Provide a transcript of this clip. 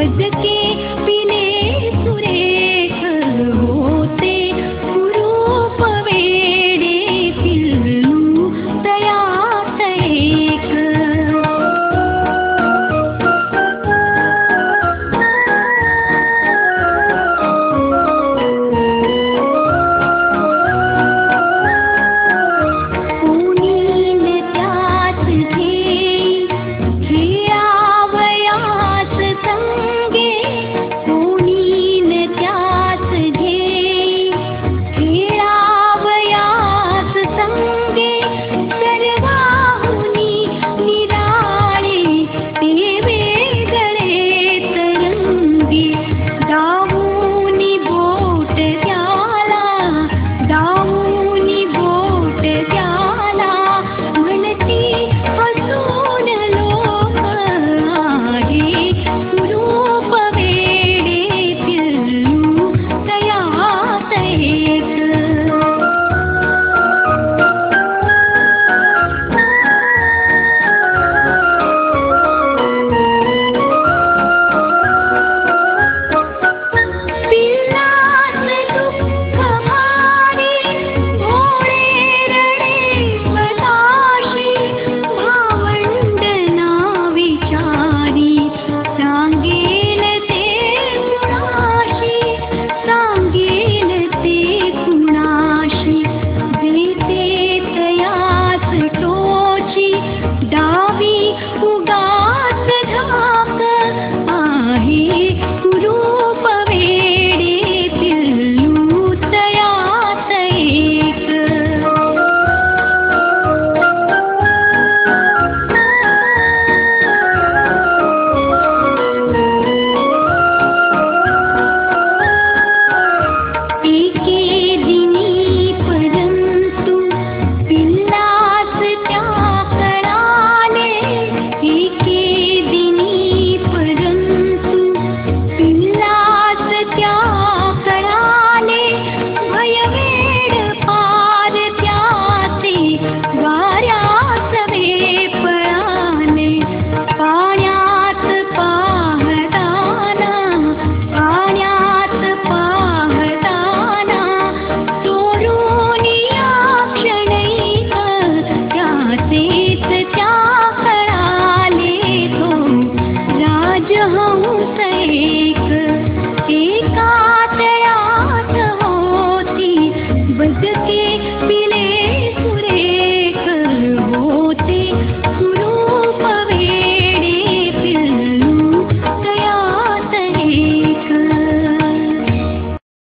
खुद की आज हूँ